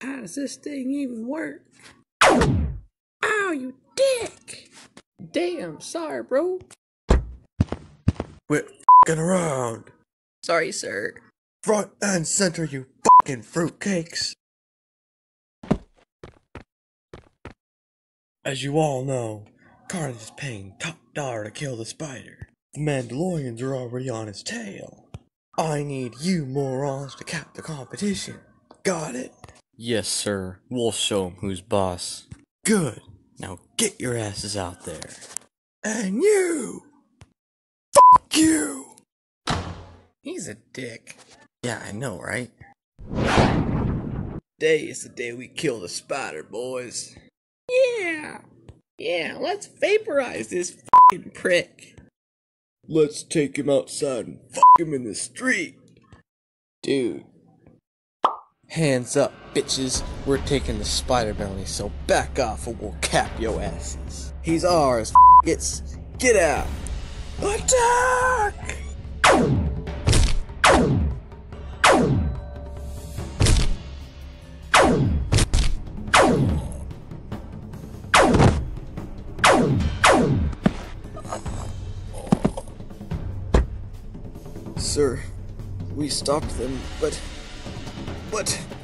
How does this thing even work? Ow, you dick! Damn, sorry, bro. Quit fing around. Sorry, sir. Front and center, you fucking fruitcakes. As you all know, Carnage is paying top dollar to kill the spider. The Mandalorians are already on his tail. I need you morons to cap the competition. Got it? Yes, sir. We'll show 'em who's boss. Good. Now get your asses out there. And you! Fuck you! He's a dick. Yeah, I know, right? Day is the day we kill the spider, boys. Yeah! Yeah, let's vaporize this fucking prick. Let's take him outside and fuck him in the street. Dude. Hands up, bitches. We're taking the spider bounty, so back off or we'll cap your asses. He's ours, it's get out. Attack! Sir, we stopped them, but. But.